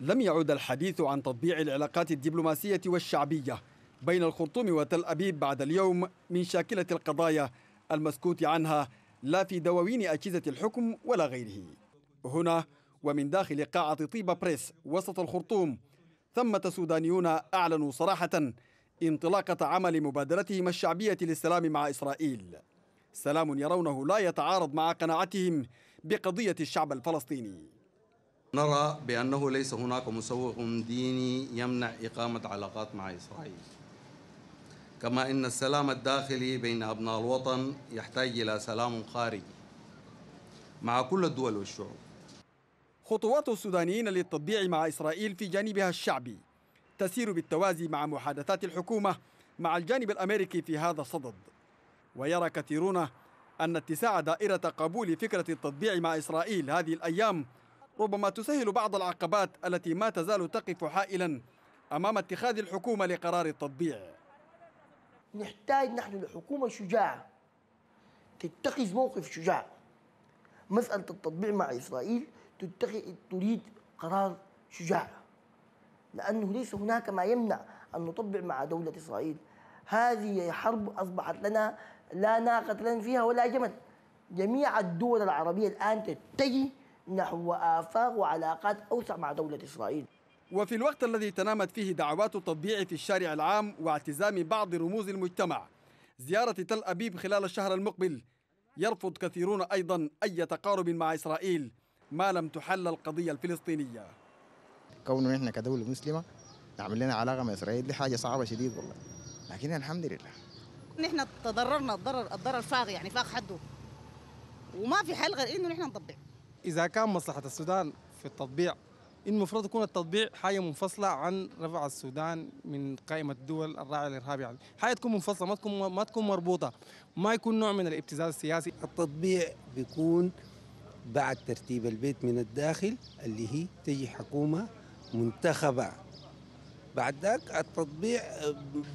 لم يعد الحديث عن تطبيع العلاقات الدبلوماسية والشعبية بين الخرطوم وتل أبيب بعد اليوم من شاكلة القضايا المسكوت عنها لا في دواوين أجهزة الحكم ولا غيره. هنا ومن داخل قاعة طيبة بريس وسط الخرطوم ثمة سودانيون أعلنوا صراحة انطلاقة عمل مبادرتهم الشعبية للسلام مع إسرائيل. سلام يرونه لا يتعارض مع قناعتهم بقضية الشعب الفلسطيني. نرى بأنه ليس هناك مسوغ ديني يمنع إقامة علاقات مع إسرائيل. كما أن السلام الداخلي بين أبناء الوطن يحتاج إلى سلام خارجي مع كل الدول والشعوب. خطوات السودانيين للتطبيع مع إسرائيل في جانبها الشعبي تسير بالتوازي مع محادثات الحكومة مع الجانب الأمريكي في هذا الصدد. ويرى كثيرون أن اتساع دائرة قبول فكرة التطبيع مع إسرائيل هذه الأيام ربما تسهل بعض العقبات التي ما تزال تقف حائلا أمام اتخاذ الحكومة لقرار التطبيع. نحتاج نحن لحكومة شجاعة تتخذ موقف شجاع. مسألة التطبيع مع إسرائيل تتخذ تريد قرار شجاع. لأنه ليس هناك ما يمنع أن نطبع مع دولة إسرائيل. هذه حرب أصبحت لنا لا ناقة لنا فيها ولا جمل. جميع الدول العربية الآن تتجه نحو آفاق وعلاقات أوسع مع دولة إسرائيل. وفي الوقت الذي تنامت فيه دعوات التطبيع في الشارع العام واعتزام بعض رموز المجتمع زيارة تل أبيب خلال الشهر المقبل يرفض كثيرون أيضا أي تقارب مع إسرائيل ما لم تحل القضية الفلسطينية. كونه نحن كدولة مسلمة نعمل لنا علاقة مع إسرائيل دي حاجة صعبة شديد والله. لكن الحمد لله. نحن تضررنا الضرر الضرر فاق يعني فاق حده. وما في حل غير إنه نحن نطبع. إذا كان مصلحة السودان في التطبيع المفروض يكون التطبيع حاجة منفصلة عن رفع السودان من قائمة الدول الراعية الارهابي يعني. حاجة تكون منفصلة ما تكون ما تكون مربوطة ما يكون نوع من الابتزاز السياسي. التطبيع بيكون بعد ترتيب البيت من الداخل اللي هي تجي حكومة منتخبة. بعد ذاك التطبيع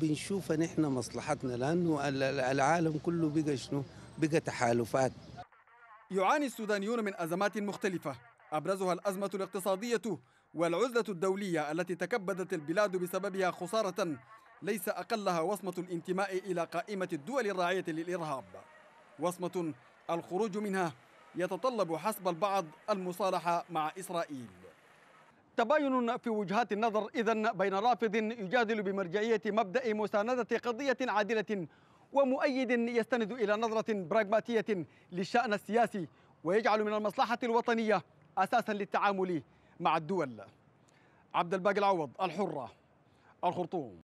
بنشوف نحن مصلحتنا لأنه العالم كله بقى شنو؟ بقى تحالفات. يعاني السودانيون من أزمات مختلفة. أبرزها الأزمة الاقتصادية والعزلة الدولية التي تكبدت البلاد بسببها خسارة ليس أقلها وصمة الانتماء إلى قائمة الدول الراعية للإرهاب. وصمة الخروج منها يتطلب حسب البعض المصالحة مع إسرائيل. تباين في وجهات النظر اذا بين رافض يجادل بمرجعية مبدأ مساندة قضية عادلة ومؤيد يستند إلى نظرة براغماتية للشأن السياسي ويجعل من المصلحة الوطنية أساسا للتعامل مع الدول. عبد الباقي العوض الحرة الخرطوم.